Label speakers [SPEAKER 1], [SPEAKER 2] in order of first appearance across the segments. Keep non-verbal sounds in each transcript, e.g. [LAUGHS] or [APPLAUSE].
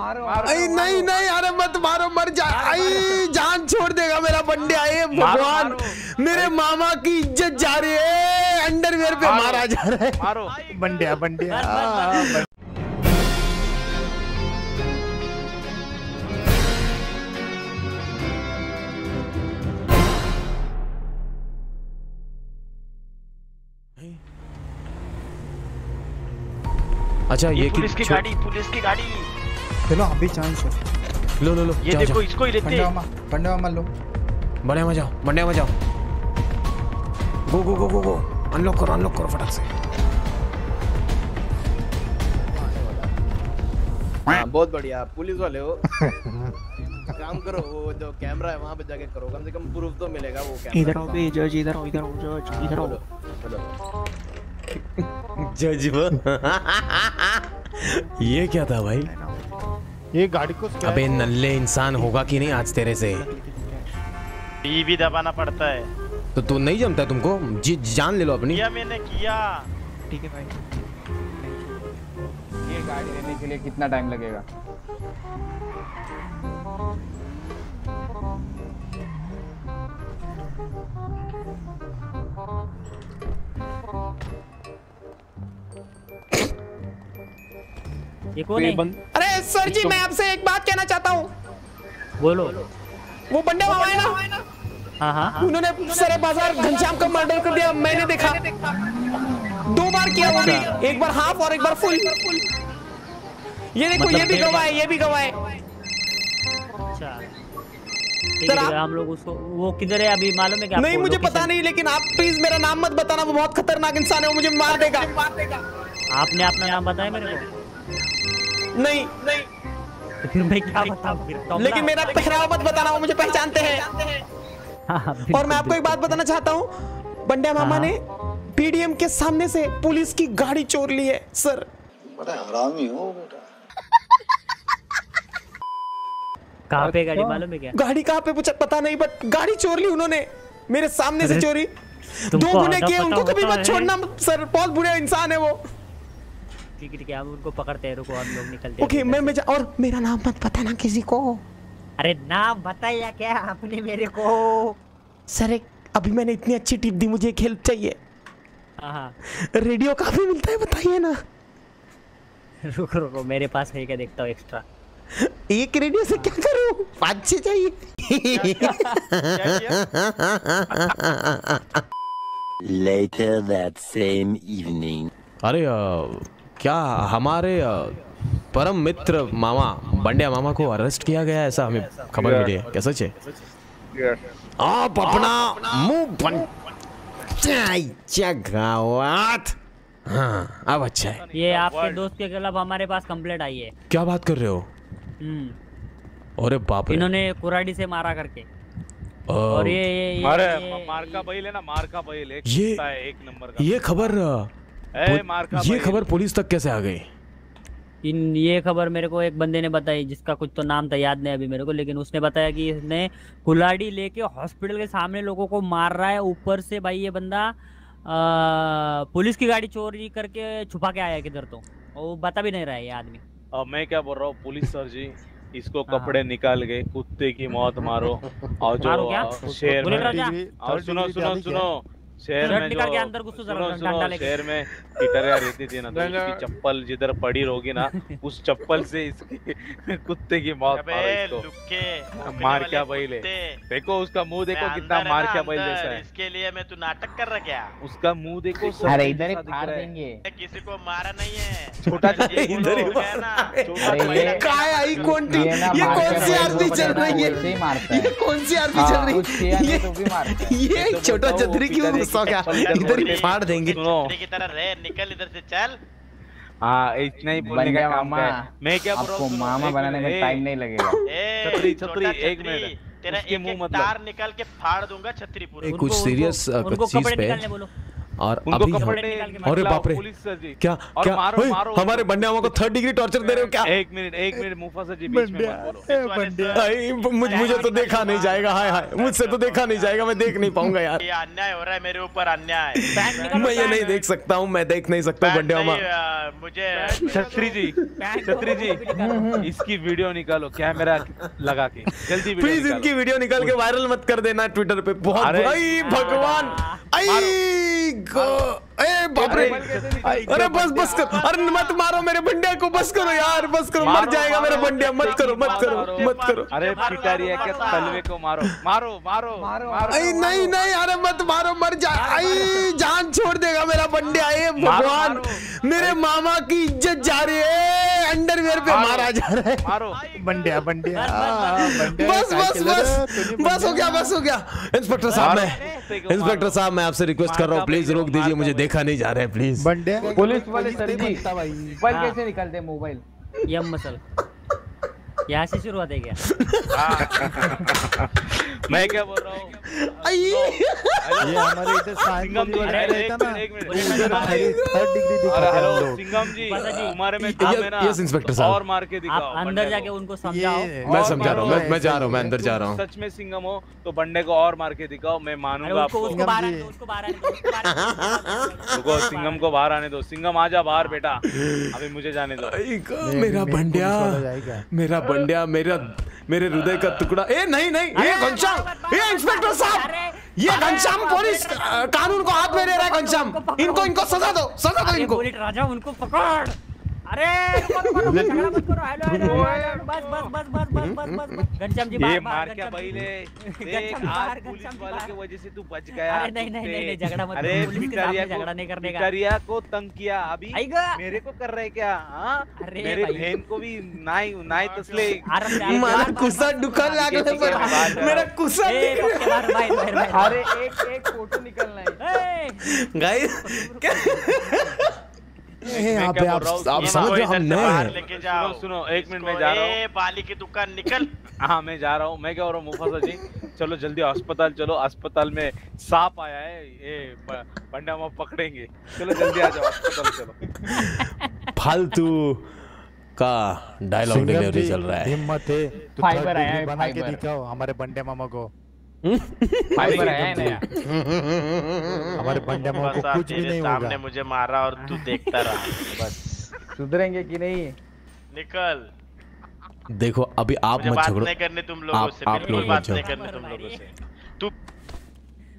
[SPEAKER 1] आई नहीं नहीं अरे मत मारो मर जा। आई जान छोड़ देगा मेरा बंडे आए भगवान। मेरे। मामा की इज़्ज़त जा रही है अंडरवेयर पे मारा। जा रहा है।
[SPEAKER 2] मारो।
[SPEAKER 3] बंडिया बंडिया
[SPEAKER 1] अच्छा ये
[SPEAKER 2] पुलिस की गाड़ी पुलिस की गाड़ी।
[SPEAKER 3] चलो अभी चांस है।
[SPEAKER 1] लो लो लो
[SPEAKER 2] ये देखो इसको ही लेते
[SPEAKER 3] पंडा मामा पंडा मामा लो।
[SPEAKER 1] बड़े में जाओ बंडे में जाओ। गो गो गो गो गो अनलॉक करो अनलॉक करो फटाक से।
[SPEAKER 4] हाँ बहुत बढ़िया। पुलिस वाले हो। काम करो वो जो कैमरा है वहाँ पे जाके करो। कम से कम प्रूफ तो मिलेगा वो कैमरा
[SPEAKER 5] इधर आओ बे जज इधर आओ इधर आओ जज इधर आओ।
[SPEAKER 1] जज [LAUGHS] ये क्या था भाई?
[SPEAKER 3] ये गाड़ी को
[SPEAKER 1] अबे नल्ले इंसान होगा कि नहीं आज तेरे से?
[SPEAKER 2] टी भी दबाना पड़ता है।
[SPEAKER 1] तो तू नहीं जमता तुमको? जी जान ले लो अपनी।
[SPEAKER 2] किया मैंने किया।
[SPEAKER 5] ठीक है भाई।
[SPEAKER 6] ये गाड़ी लेने के लिए कितना टाइम लगेगा?
[SPEAKER 5] ये कौन है?
[SPEAKER 1] अरे सर जी मैं आपसे एक बात कहना चाहता हूँ।
[SPEAKER 5] बोलो।
[SPEAKER 1] वो बंडे मामा है ना?
[SPEAKER 5] हाँ हाँ
[SPEAKER 1] उन्होंने सरे बाज़ार घनश्याम का मर्डर कर दिया मैंने देखा। दो बार किया वो भी एक बार हाफ़ और एक बार फुल ये देखो ये भी गवाह है ये भी गवाह है।
[SPEAKER 5] अच्छा। है, हम लोग उसको वो किधर है अभी? मालूम है क्या
[SPEAKER 1] नहीं मुझे पता नहीं लेकिन आप प्लीज़ मेरा नाम मत बताना वो बहुत खतरनाक इंसान है वो मुझे मार देगा।
[SPEAKER 5] आपने अपना नाम बताया मेरे को?
[SPEAKER 1] नहीं। नहीं
[SPEAKER 5] तो फिर मैं क्या बताऊँ? फिर
[SPEAKER 1] लेकिन मेरा पहरावा मत बताना वो मुझे पहचानते हैं।
[SPEAKER 5] हाँ, हाँ,
[SPEAKER 1] और मैं आपको एक बात बताना चाहता हूँ। बंडा मामा ने पीडीएम के सामने से पुलिस की गाड़ी चोर ली है सर।
[SPEAKER 5] कहाँ पे गाड़ी मालूम है क्या?
[SPEAKER 1] गाड़ी कहाँ पे मुझे पता नहीं बट गाड़ी चोर ली उन्होंने। मेरे सामने से चोरी। दो गुने किए उनको कभी मत छोड़ना सर। बहुत बुरे इंसान है वो।
[SPEAKER 5] ठीक है ठीक है हम उनको पकड़ते हैं रुको हम लोग निकलते हैं
[SPEAKER 1] ओके मैं मैं और मेरा नाम मत बताना किसी को।
[SPEAKER 5] अरे नाम बताया क्या आपने मेरे को?
[SPEAKER 1] सर एक अभी मैंने इतनी अच्छी टिप दी मुझे एक हेल्प चाहिए।
[SPEAKER 5] हाँ हाँ।
[SPEAKER 1] रेडियो काफ़ी मिलता है बताइए ना।
[SPEAKER 5] रुको रुको मेरे पास है क्या? देखता हूँ एक्स्ट्रा
[SPEAKER 1] एक रेडियो से क्या करूँ? पाँच छह चाहिए।
[SPEAKER 7] Later that same evening.
[SPEAKER 1] अरे क्या हमारे परम मित्र मामा बंडिया मामा को अरेस्ट किया गया ऐसा हमें खबर मिली है? क्या सच है? आप अपना मुँह बंद गावात हाँ अब अच्छा है।
[SPEAKER 5] ये आपके दोस्त के खिलाफ हमारे पास कंप्लेंट आई है।
[SPEAKER 1] क्या बात कर रहे हो?
[SPEAKER 5] हम्म।
[SPEAKER 1] अरे बाप रे।
[SPEAKER 5] इन्होंने कुराडी से मारा करके। और ये ये ये, ये,
[SPEAKER 2] मार का बैल है ना मार का बैल एक
[SPEAKER 1] ये-
[SPEAKER 2] कुत्ता है एक नंबर का।
[SPEAKER 1] ये खबर ये खबर पुलिस तक कैसे आ गई?
[SPEAKER 5] इन ये खबर मेरे को एक बंदे ने बताई जिसका कुछ तो नाम था याद नहीं अभी मेरे को लेकिन उसने बताया कि इसने कुलाड़ी लेके हॉस्पिटल के सामने लोगों को मार रहा है ऊपर से भाई ये बंदा पुलिस की गाड़ी चोरी करके छुपा के आया किधर तो। और वो बता भी नहीं रहा है ये आदमी।
[SPEAKER 2] अब मैं क्या बोल रहा हूँ पुलिस सर जी इसको
[SPEAKER 5] हाँ।
[SPEAKER 2] कपड़े निकाल के कुत्ते की मौत मारो और जो और सुनो सुनो सुनो। शहर में
[SPEAKER 5] निकाल के अंदर घुसो जरा, डंडा लेके।
[SPEAKER 2] शहर में टिटरिया रहती थी ना तो उसकी चप्पल जिधर पड़ी होगी ना [LAUGHS] उस चप्पल से इसकी [LAUGHS] कुत्ते की मौत मारो इसको। मार क्या बैल है देखो उसका मुँह देखो कितना मार क्या बैल जैसा है।
[SPEAKER 8] इसके लिए मैं तू नाटक कर रहा क्या?
[SPEAKER 2] उसका मुँह देखो
[SPEAKER 6] अरे इधर ही फाड़
[SPEAKER 2] है।
[SPEAKER 6] देंगे।
[SPEAKER 8] किसी को मारा नहीं है।
[SPEAKER 2] छोटा
[SPEAKER 8] ये
[SPEAKER 1] इधर ही
[SPEAKER 8] हो ना।
[SPEAKER 2] छोटा
[SPEAKER 6] अरे
[SPEAKER 1] काय आई कौन
[SPEAKER 6] ये
[SPEAKER 1] कौन सी आरती
[SPEAKER 6] को
[SPEAKER 1] चल रही
[SPEAKER 6] है?
[SPEAKER 1] ये कौन सी आरती
[SPEAKER 6] हाँ,
[SPEAKER 1] चल रही है?
[SPEAKER 6] तो है।
[SPEAKER 1] ये
[SPEAKER 2] तो
[SPEAKER 1] छोटा चतरी क्यों गुस्सा क्या [LAUGHS] इधर ही फाड़ देंगे।
[SPEAKER 2] सुनो।
[SPEAKER 8] की तरह रे निकल इधर से चल।
[SPEAKER 2] हाँ इतना ही बोलने
[SPEAKER 6] बन
[SPEAKER 2] का
[SPEAKER 6] गया
[SPEAKER 2] काम
[SPEAKER 6] मामा।
[SPEAKER 2] है। मैं क्या बोल
[SPEAKER 6] आपको मामा बनाने में टाइम नहीं लगेगा। [LAUGHS]
[SPEAKER 2] छतरी, छतरी, एक मिनट।
[SPEAKER 8] तेरा एक
[SPEAKER 2] मुँह मतलब।
[SPEAKER 8] तार निकाल के फाड़ दूँगा छतरी पूरा।
[SPEAKER 1] कुछ
[SPEAKER 5] सीरियस
[SPEAKER 1] serious,
[SPEAKER 5] उनको-
[SPEAKER 1] चीज़
[SPEAKER 5] कपड़े
[SPEAKER 1] पे-
[SPEAKER 5] निकालने बोलो।
[SPEAKER 1] और
[SPEAKER 2] उनको
[SPEAKER 1] अभी
[SPEAKER 2] कपड़े
[SPEAKER 1] अरे बाप रे
[SPEAKER 2] पुलिस सर जी।
[SPEAKER 1] क्या
[SPEAKER 2] और
[SPEAKER 1] क्या
[SPEAKER 2] मारो मारो
[SPEAKER 1] हमारे बंडे को थर्ड डिग्री टॉर्चर दे रहे हो क्या?
[SPEAKER 2] एक मिनट एक मिनट मुफासा जी बीच में
[SPEAKER 1] मुझ, मुझे तो देखा नहीं जाएगा हाय हाय मुझसे तो देखा नहीं जाएगा मैं देख नहीं पाऊँगा यार।
[SPEAKER 8] ये अन्याय हो रहा है मेरे ऊपर अन्याय।
[SPEAKER 1] मैं ये नहीं देख सकता हूँ मैं देख नहीं सकता बंडे मामा
[SPEAKER 8] मुझे
[SPEAKER 2] छत्री जी छत्री जी इसकी वीडियो निकालो कैमरा लगा के जल्दी
[SPEAKER 1] प्लीज़ इनकी वीडियो निकाल के वायरल मत कर देना ट्विटर पे बहुत भगवान। आई go. ए बाप अरे बस बस कर। अरे मत मारो मेरे बंडिया को बस करो यार बस करो। मर जाएगा मेरा बंडिया मत करो मत करो मत करो।
[SPEAKER 2] अरे पिटारिया के तलवे को मारो। मारो मारो मारो
[SPEAKER 1] नहीं नहीं अरे मत मारो मर जा। आई जान छोड़ देगा मेरा बंडिया ए भगवान। मेरे। मामा की इज़्ज़त जा रही है। अंडरवेयर पे
[SPEAKER 2] मारा
[SPEAKER 1] जा रहा है।
[SPEAKER 2] मारो।
[SPEAKER 3] बंडिया बंडिया।
[SPEAKER 1] बस बस बस। बस हो गया बस हो गया। इंस्पेक्टर साहब मैं इंस्पेक्टर साहब मैं आपसे रिक्वेस्ट कर रहा हूँ प्लीज़ रोक दीजिए मुझे देखा नहीं जा रहा है प्लीज़
[SPEAKER 3] बंडे?
[SPEAKER 6] पुलिस वाले सर जी मोबाइल कैसे निकालते हैं मोबाइल?
[SPEAKER 5] यम मसल। यहाँ से शुरुआत है क्या?
[SPEAKER 2] मैं क्या बोल रहा हूँ?
[SPEAKER 3] ये हमारे इधर
[SPEAKER 2] सिंगम जी अरे, एक मिनट
[SPEAKER 3] थर्ड डिग्री
[SPEAKER 2] अरे
[SPEAKER 3] दिखाते हैं लोग।
[SPEAKER 2] सिंगम जी
[SPEAKER 5] जी,
[SPEAKER 2] तुम्हारे में काम है ना?
[SPEAKER 1] यस, इंस्पेक्टर साहब।
[SPEAKER 2] और मार के दिखाओ
[SPEAKER 5] आप अंदर जाके उनको समझाओ।
[SPEAKER 1] मैं समझा रहा हूँ मैं जा रहा हूँ मैं अंदर जा रहा हूँ।
[SPEAKER 2] सच में सिंगम हो तो बंडे को और मार के दिखाओ मैं मानूँगा आपको।
[SPEAKER 5] उसको बाहर आने दो उसको बाहर आने दो
[SPEAKER 2] सिंगम को बाहर आने दो। सिंगम आ आजा बाहर बेटा। अभी मुझे जाने दो।
[SPEAKER 1] मेरा बंडिया। मेरा बंडिया मेरा मेरे हृदय का टुकड़ा। ए नहीं नहीं ये घनश्याम ये इंस्पेक्टर साहब ये घनश्याम पुलिस कानून को हाथ में ले रहा है घनश्याम। इनको इनको सजा दो सजा दो इनको।
[SPEAKER 5] राजा उनको पकड़। अरे [LAUGHS] मत करो हेलो हेलो [LAUGHS] बस बस बस बस बस बस बस घनश्याम जी बाहर
[SPEAKER 2] मार क्या
[SPEAKER 5] पहले? [LAUGHS]
[SPEAKER 2] वाले की वजह से तू बच गया
[SPEAKER 5] अरे नहीं नहीं नहीं झगड़ा मत
[SPEAKER 2] अरे
[SPEAKER 5] झगड़ा नहीं करने का।
[SPEAKER 2] को तंग किया अभी मेरे को कर रहे क्या हाँ? मेरे बहन को भी नाई नाई
[SPEAKER 1] हाँ,
[SPEAKER 5] तसले। तो
[SPEAKER 1] कुसा
[SPEAKER 5] दुकान
[SPEAKER 1] लागले पर। मेरा कुसा
[SPEAKER 6] अरे एक एक फ़ोटो निकलना है।
[SPEAKER 1] गाइस
[SPEAKER 3] यहाँ
[SPEAKER 2] क्या
[SPEAKER 3] पे आप
[SPEAKER 1] आप समझ रहे हो हम नए हैं
[SPEAKER 8] लेके जाओ।
[SPEAKER 2] सुनो एक मिनट मैं जा रहा हूँ।
[SPEAKER 8] बाली की दुकान निकल। [LAUGHS]
[SPEAKER 2] हाँ मैं जा रहा हूँ। मैं क्या हो रहा हूँ मुफासा जी? चलो जल्दी अस्पताल चलो अस्पताल में सांप आया है। ये पंडा माँ पकड़ेंगे। चलो जल्दी आ जाओ अस्पताल चलो। [LAUGHS]
[SPEAKER 1] फालतू का डायलॉग डिलीवरी चल रहा है।
[SPEAKER 3] हिम्मत है।
[SPEAKER 6] फाइबर आया है,
[SPEAKER 3] बना के दिखाओ हमारे बंडे मामा को। [LAUGHS]
[SPEAKER 6] फाइबर है नया।
[SPEAKER 3] हमारे
[SPEAKER 8] बंदे
[SPEAKER 3] को कुछ भी नहीं होगा।
[SPEAKER 8] सामने मुझे मारा और तू देखता रहा। बस।
[SPEAKER 6] सुधरेंगे कि नहीं?
[SPEAKER 8] निकल।
[SPEAKER 1] देखो अभी आप मत झगड़ो।
[SPEAKER 8] बात नहीं करने तुम लोगों से बिल्कुल बात नहीं करने तुम लोगों से। तू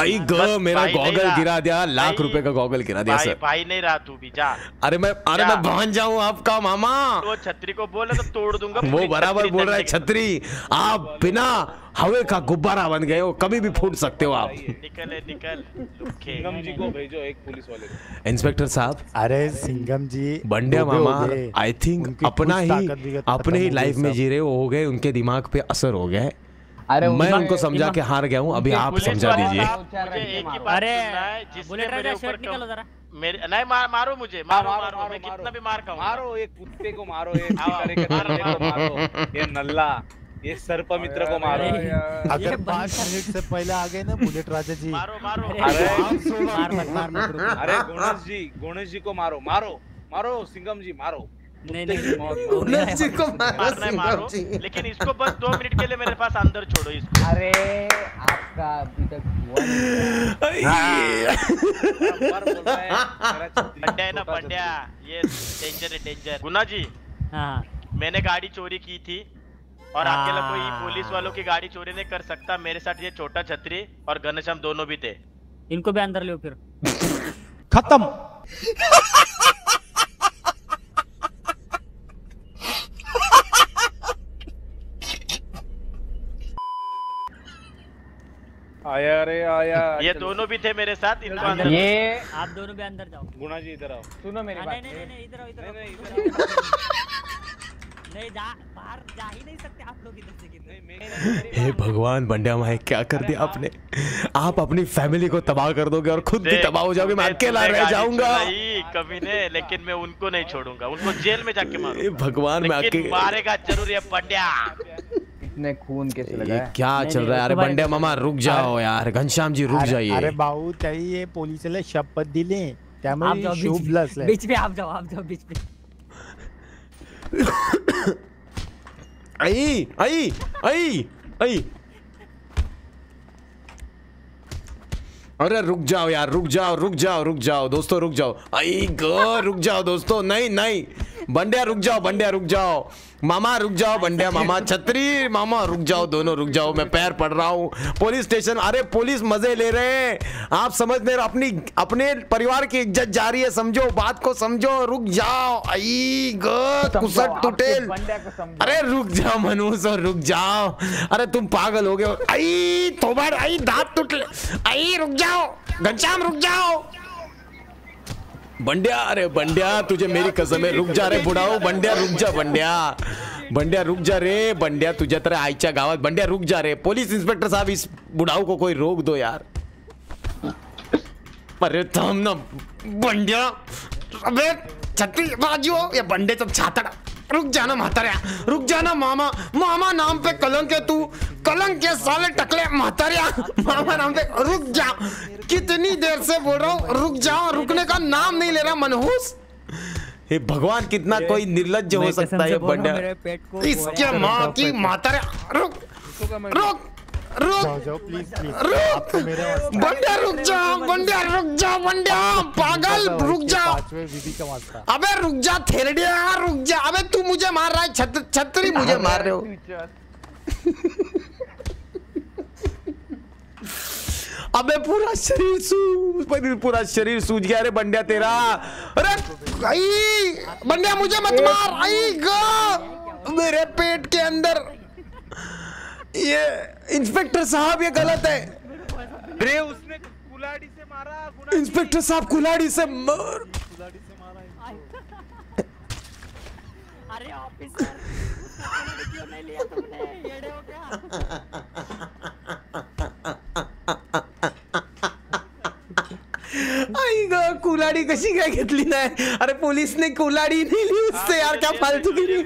[SPEAKER 1] आई ग मेरा गॉगल गिरा दिया लाख रुपए का गॉगल गिरा दिया
[SPEAKER 8] भाई
[SPEAKER 1] सर।
[SPEAKER 8] भाई नहीं रहा तू भी जा।
[SPEAKER 1] अरे मैं अरे मैं भान जाऊँ आपका मामा।
[SPEAKER 8] वो छतरी को बोले तो तोड़ दूँगा
[SPEAKER 1] वो बराबर बोल रहा है छतरी आप बिना हवे का गुब्बारा बन गए हो कभी भी फूट सकते हो आप।
[SPEAKER 8] निकल निकल।
[SPEAKER 2] सिंगम जी को भेजो एक पुलिस वाले
[SPEAKER 1] इंस्पेक्टर साहब?
[SPEAKER 3] अरे सिंगम जी
[SPEAKER 1] बंडिया मामा आई थिंक अपना ही अपने ही लाइफ में। जी रहे हो हो गए उनके दिमाग पे असर हो गया है।
[SPEAKER 6] अरे
[SPEAKER 1] मैं
[SPEAKER 6] उनको
[SPEAKER 1] समझा के हार गया हूँ अभी आप समझा दीजिए।
[SPEAKER 6] मारो।
[SPEAKER 5] अरे
[SPEAKER 8] मेरे
[SPEAKER 5] शर्ट निकालो जरा।
[SPEAKER 8] मेरे नहीं मार मारो मुझे मारो मारो मैं
[SPEAKER 2] मारो।
[SPEAKER 8] कितना भी मार खाऊँगा
[SPEAKER 2] मारो एक कुत्ते को मारो [LAUGHS] पिटारे के
[SPEAKER 8] मारो, [LAUGHS]
[SPEAKER 2] मारो। ये नल्ला ये सर्प मित्र को मारो।
[SPEAKER 3] अगर
[SPEAKER 5] ये
[SPEAKER 3] पाँच मिनट से पहले आ गए ना बुलेट राजा जी।
[SPEAKER 8] मारो मारो।
[SPEAKER 5] अरे
[SPEAKER 2] अरे
[SPEAKER 5] मार मत मार मत
[SPEAKER 2] अरे गणेश जी गणेश जी को मारो मारो मारो सिंगम जी मारो।
[SPEAKER 5] नहीं नहीं नहीं,
[SPEAKER 1] जी को
[SPEAKER 8] मारना मारो लेकिन इसको बस दो मिनट के लिए मेरे पास अंदर छोड़ो इसको।
[SPEAKER 6] अरे आपका अभी तक
[SPEAKER 2] है।
[SPEAKER 8] पंड्या ना पंड्या। ये डेंजर है डेंजर गुना जी
[SPEAKER 5] हाँ
[SPEAKER 8] मैंने गाड़ी चोरी की थी और अकेला कोई पुलिस वालों की गाड़ी चोरी नहीं कर सकता मेरे साथ ये छोटा छतरी और घनश्याम दोनों भी थे।
[SPEAKER 5] इनको भी अंदर लो फिर।
[SPEAKER 3] खत्म। [LAUGHS]
[SPEAKER 2] आया रे आया [LAUGHS]
[SPEAKER 8] ये दोनों भी थे मेरे साथ इनको
[SPEAKER 5] अंदर
[SPEAKER 6] ये
[SPEAKER 5] आप दोनों भी अंदर जाओ।
[SPEAKER 2] गुणा जी इधर आओ।
[SPEAKER 6] सुनो मेरी
[SPEAKER 5] हाँ,
[SPEAKER 6] बात।
[SPEAKER 5] नहीं नहीं नहीं इधर आओ इधर आओ।
[SPEAKER 2] नहीं, [LAUGHS]
[SPEAKER 5] जा बाहर जा ही नहीं सकते आप लोग इधर से किधर।
[SPEAKER 1] हे। भगवान बंडिया माए क्या कर दिया आपने? आप अपनी फैमिली को तबाह कर दोगे और खुद भी तबाह हो जाओगे मैं अकेला रह जाऊँगा।
[SPEAKER 8] कभी ने लेकिन मैं उनको नहीं छोड़ूँगा। उनको जेल में जाके मारूँगा।
[SPEAKER 1] भगवान मैं अकेले
[SPEAKER 8] मारेगा ज़रूर ये पंड्या [LAUGHS]
[SPEAKER 6] इतने खून कैसे लगा
[SPEAKER 1] ये क्या
[SPEAKER 5] नहीं,
[SPEAKER 1] चल रहा है? अरे बंडे मामा रुक जाओ यार। घनश्याम जी रुक
[SPEAKER 3] अरे- अरे
[SPEAKER 1] जाइए
[SPEAKER 3] भाऊ त्याही पोलिसला शपथ दिली।
[SPEAKER 5] आप
[SPEAKER 3] त्यामुळे
[SPEAKER 5] जाओ
[SPEAKER 3] शुभ
[SPEAKER 5] बीच
[SPEAKER 3] लसलंय
[SPEAKER 5] बीच में आप जाओ आप जाओ बीच में।
[SPEAKER 1] आई आई आई आई। अरे रुक जाओ यार रुक जाओ रुक जाओ रुक जाओ दोस्तों रुक जाओ। आई ग रुक जाओ दोस्तों। नहीं नहीं। बंडिया रुक जाओ बंडिया रुक जाओ। मामा रुक जाओ बंडिया मामा। छतरी मामा रुक जाओ दोनों रुक जाओ। मैं पैर पड़ रहा हूँ। पुलिस स्टेशन अरे पुलिस मज़े ले रहे हैं। आप समझ नहीं अपनी अपने परिवार की इज़्ज़त जा रही है समझो बात को समझो रुक जाओ। आई ग कुसट टुटेल।
[SPEAKER 6] बंडे को समझो।
[SPEAKER 1] अरे रुक जाओ मनुष और रुक जाओ। अरे तुम पागल हो गए आई तोबर आई दांत टूट आई रुक जाओ। घनश्याम रुक जाओ। बंड्या, अरे बंड्या, तुझे मेरी कसम है, रुक जा रे बुढ़ाओ, बंड्या, रुक जा बंड्या। बंड्या, रुक जा रे, बंड्या तुझ्या तर आईच्या गावात बंड्या, रुक जा रे पुलिस इंस्पेक्टर साहब, इस बुढ़ाओ को कोई रोक दो यार। अरे थाम ना, बंडिया, अबे छत्तीस बाजू ये बंडे तो छातडा। रुक जाना मातारिया रुक जाना मामा। मामा नाम पे कलंक है तू। कलंक के साले टकले मातारिया मामा नाम पे। रुक जा। कितनी देर से बोल रहा हूँ रुक जाओ रुकने का नाम नहीं ले रहा मनहूस। हे भगवान कितना कोई निर्लज हो सकता है
[SPEAKER 5] को
[SPEAKER 1] इसके माँ की मातारिया रुक। रुक। रुक।
[SPEAKER 3] जाओ जाओ प्लीज़ प्लीज़
[SPEAKER 1] रुक। बंड्या रुक जा बंड्या रुक जा बंड्या। पागल रुक जा।
[SPEAKER 3] पाचवे विधीच्या वाजता
[SPEAKER 1] अबे रुक जा थेरडिया रुक जा। अबे तू मुझे मार रहा है छतरी मुझे मार रहे हो। अबे पूरा शरीर सूज पूरा शरीर सूज गया। अरे बंड्या तेरा। अरे आई बंड्या मुझे मत मार। आई गो। मेरे पेट के अंदर ये इंस्पेक्टर साहब ये गलत है।
[SPEAKER 2] अरे उसने कुलाड़ी से मारा
[SPEAKER 1] इंस्पेक्टर साहब कुल्हाड़ी से मार
[SPEAKER 5] अरे ऑफिसर क्यों नहीं लिया तुमने। येड़े हो क्या?
[SPEAKER 1] आई ग कुलाडी कशी काय घेतली नाही? अरे पोलीसने कुलाडी नेली उससे यार क्या फालतू गिरी।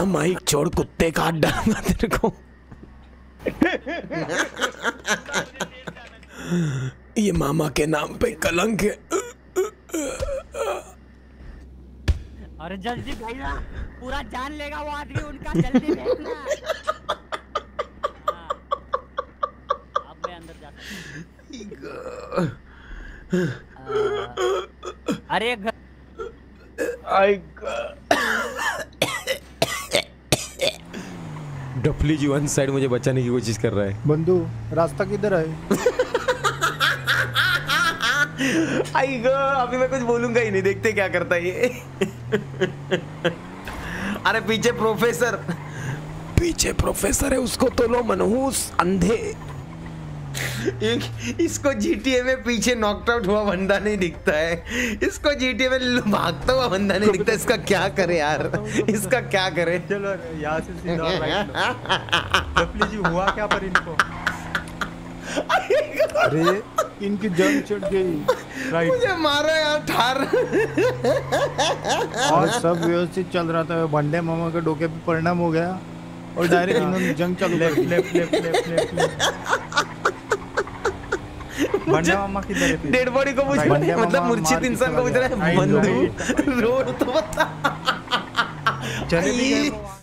[SPEAKER 1] अपना माइक छोड़ कुत्ते काट डालूँगा तेरे को ये मामा के नाम पे कलंक है
[SPEAKER 5] अरे जल्दी भैया पूरा जान लेगा वो आदमी उनका जल्दी भेजना हाँ। अब मैं अंदर जा सकता हूँ। अरे
[SPEAKER 1] डफली जी वन साइड मुझे बचाने की कोशिश कर रहा है।
[SPEAKER 3] बंधु रास्ता किधर है? [LAUGHS]
[SPEAKER 1] आई गो अभी मैं कुछ बोलूँगा ही नहीं देखते क्या करता है ये। [LAUGHS] अरे पीछे प्रोफेसर। पीछे प्रोफेसर है उसको तो लो मनहूस अंधे। एक इसको जीटीए में पीछे नॉकड आउट हुआ बंदा नहीं दिखता है। इसको जीटीए में भागता हुआ बंदा नहीं दिखता इसका क्या करे यार? इसका क्या करे?
[SPEAKER 3] चलो यहाँ से सीधा राइट जी हुआ क्या पर इनको? अरे इनकी जंग चढ़ गई। राइट
[SPEAKER 1] मुझे मारो यार ठार।
[SPEAKER 3] और सब व्यवस्थित चल रहा था। बंडे मामा के डोके पे परिणाम हो गया। और डायरेक्ट इन्होंने जंग चालू कर दी। Left left left left left बंडे मामा किधर है फिर? [LAUGHS]
[SPEAKER 1] डेड बॉडी को पूछ रहा मतलब मूर्छित इंसान को
[SPEAKER 3] बुझ
[SPEAKER 1] पूछ रहा। है बंधु रोड तो बता
[SPEAKER 3] चले भी
[SPEAKER 1] आई।
[SPEAKER 3] गए वो वहाँ।